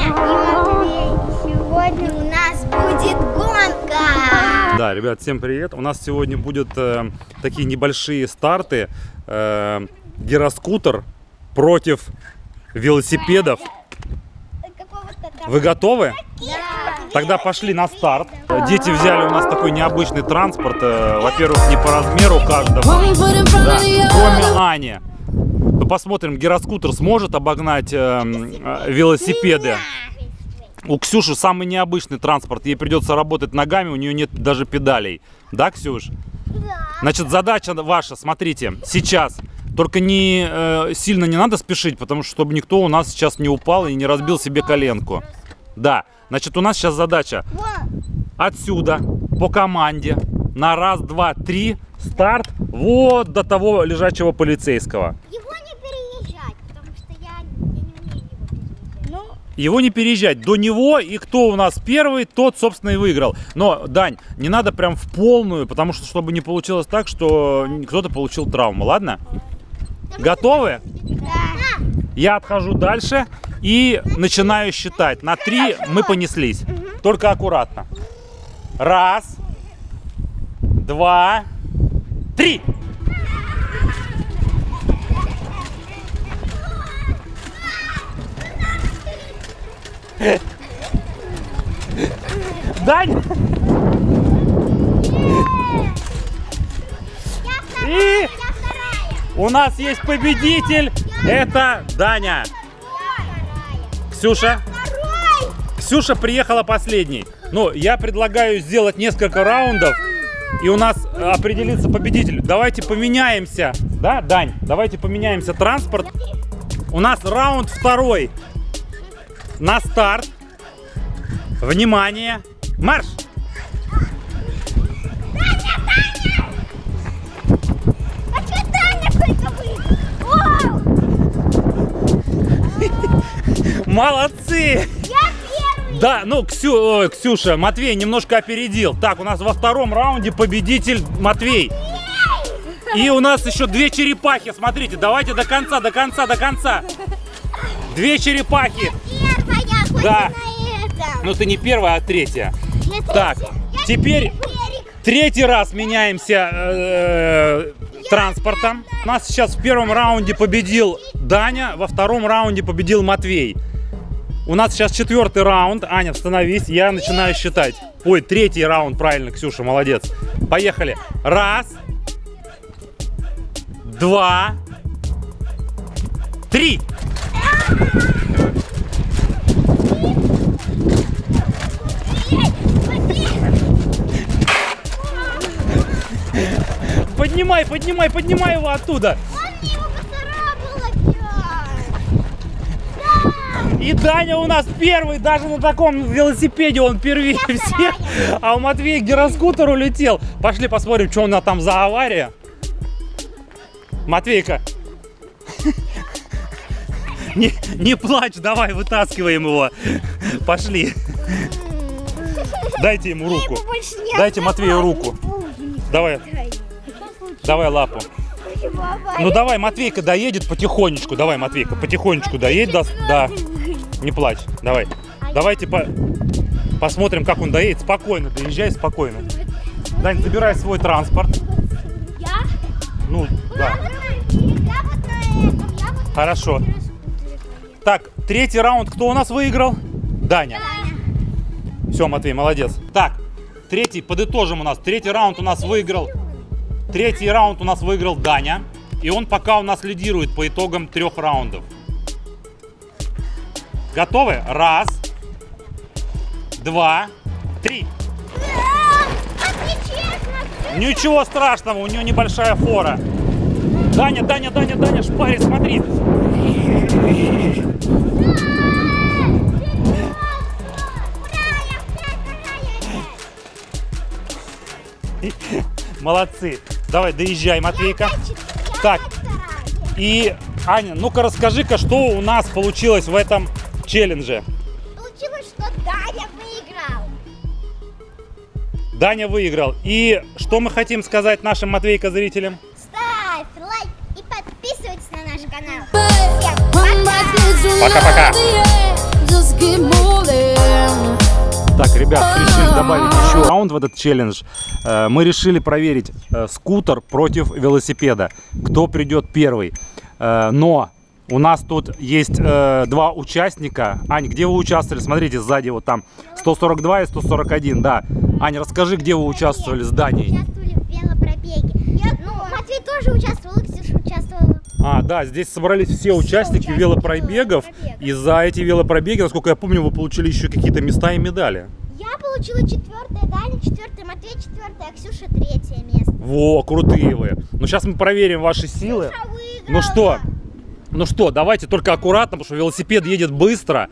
Даня и Матвей. Сегодня у нас будет гонка. Да, ребят, всем привет. У нас сегодня будут э, такие небольшие старты. Э, гироскутер против велосипедов. Вы готовы? Да. Тогда пошли на старт. Дети взяли у нас такой необычный транспорт. э, Во-первых, не по размеру каждого. Да, кроме. Ани. Посмотрим, гироскутер сможет обогнать э, э, велосипеды. У Ксюши самый необычный транспорт. Ей придется работать ногами, у нее нет даже педалей. Да, Ксюш? Значит, задача ваша, смотрите, сейчас. Только не э, сильно не надо спешить, потому что чтобы никто у нас сейчас не упал и не разбил себе коленку. Да, значит, у нас сейчас задача отсюда по команде на раз, два, три старт вот до того лежачего полицейского. Его не переезжать, потому что я, я не умею его переезжать. Ну, Его не переезжать до него, и кто у нас первый, тот, собственно, и выиграл. Но, Дань, не надо прям в полную, потому что, чтобы не получилось так, что кто-то получил травму, ладно? Готовы? да. Я отхожу дальше и начинаю считать. На три мы понеслись. Только аккуратно. Раз, два, три. Дань! И у нас есть победитель. Это Даня. Ксюша. Ксюша приехала последней. Ну, я предлагаю сделать несколько раундов, и у нас определится победитель. Давайте поменяемся. Да, Дань? Давайте поменяемся транспорт. У нас раунд второй. На старт. Внимание. Марш! Молодцы! я первый. Да, ну, Ксю, ой, Ксюша, Матвей немножко опередил. Так, у нас во втором раунде победитель Матвей. И у нас еще две черепахи. Смотрите, давайте до конца, до конца, до конца. Две черепахи. Хоть Да. Ну, ты не первая, а третья. Я Так. Я теперь третий раз меняемся э, транспортом. У нас сейчас в первом раунде победил Даня, во втором раунде победил Матвей. У нас сейчас четвертый раунд. Аня, становись, я начинаю считать. Ой, третий раунд, правильно, Ксюша, молодец. Поехали. Раз, два, три. Поднимай, поднимай, поднимай его оттуда. Его. И Даня у нас первый, даже на таком велосипеде он первее всех. А у Матвея гироскутер улетел. Пошли посмотрим, что у нас там за авария. Матвейка. Не, не плачь, давай, вытаскиваем его. Пошли. Дайте ему руку. Дайте Матвею руку. Давай. Давай лапу. Ну давай, Матвейка доедет потихонечку. Давай, Матвейка, потихонечку доедет. до- Да. Не плачь. Давай. Давайте по... посмотрим, как он доедет. Спокойно, доезжай спокойно. Дань, забирай свой транспорт. Я? Ну, да. Хорошо. Так, третий раунд кто у нас выиграл? Даня. Все, Матвей, молодец. Так, третий, подытожим у нас. Третий раунд у нас выиграл. Третий раунд у нас выиграл Даня. И он пока у нас лидирует по итогам трех раундов. Готовы? Раз, два, три. Ничего страшного, у него небольшая фора. Даня, Даня, Даня, Даня, шпарит, смотри. Молодцы. Давай, доезжай, Матвейка. Так, и, Аня, ну-ка расскажи-ка, что у нас получилось в этом челлендже. Получилось, что Даня выиграл. Даня выиграл. И что мы хотим сказать нашим Матвейка зрителям? Ставь лайк и подписывайтесь на наш канал. Пока-пока. Так, ребят, решили добавить раунд в этот челлендж. Э, Мы решили проверить э, скутер против велосипеда. Кто придет первый. Э, Но у нас тут есть э, два участника. Ань, где вы участвовали? Смотрите, сзади вот там 142 и 141, да. Аня, расскажи, где вы участвовали с Даней. Участвовали в велопробеге. Ну, Матвей тоже участвовал, Ксюша участвовала. А, да, здесь собрались все участники участники велопробегов. велопробега. И за эти велопробеги, насколько я помню, вы получили еще какие-то места и медали. Я получила четвертое, Даня четвертое, Матвей четвертое, а Ксюша третье место. Во, крутые вы. Ну, сейчас мы проверим ваши силы. Ксюша выиграла. Ну что, ну что, давайте только аккуратно, потому что велосипед едет быстро.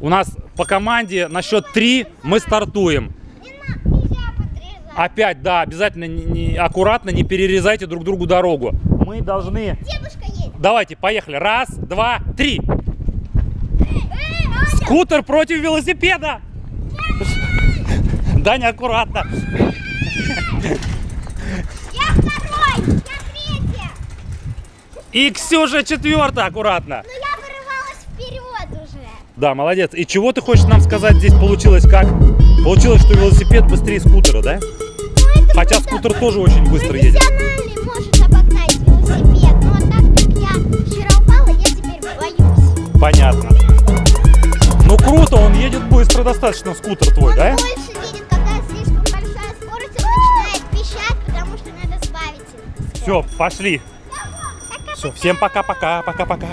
У нас по команде на счет 3 мы стартуем. Не на- Нельзя подрезать. Опять, да, обязательно не- не- аккуратно, не перерезайте друг другу дорогу. Мы должны... Девушка едет. Давайте, поехали. Раз, два, три. Скутер против велосипеда. Даня, аккуратно. я второй, я третья. И Ксюша четвертая, аккуратно. Но я вырывалась вперед уже. Да, молодец. И чего ты хочешь нам сказать здесь получилось как? Получилось, что велосипед быстрее скутера, да? Ну, Хотя просто скутер тоже очень быстро едет. Профессиональный может обогнать велосипед, но так как я вчера упала, я теперь боюсь. Понятно. Ну круто, он едет быстро достаточно, скутер твой, Он да? больше Все, пошли. Все, всем пока-пока, пока-пока.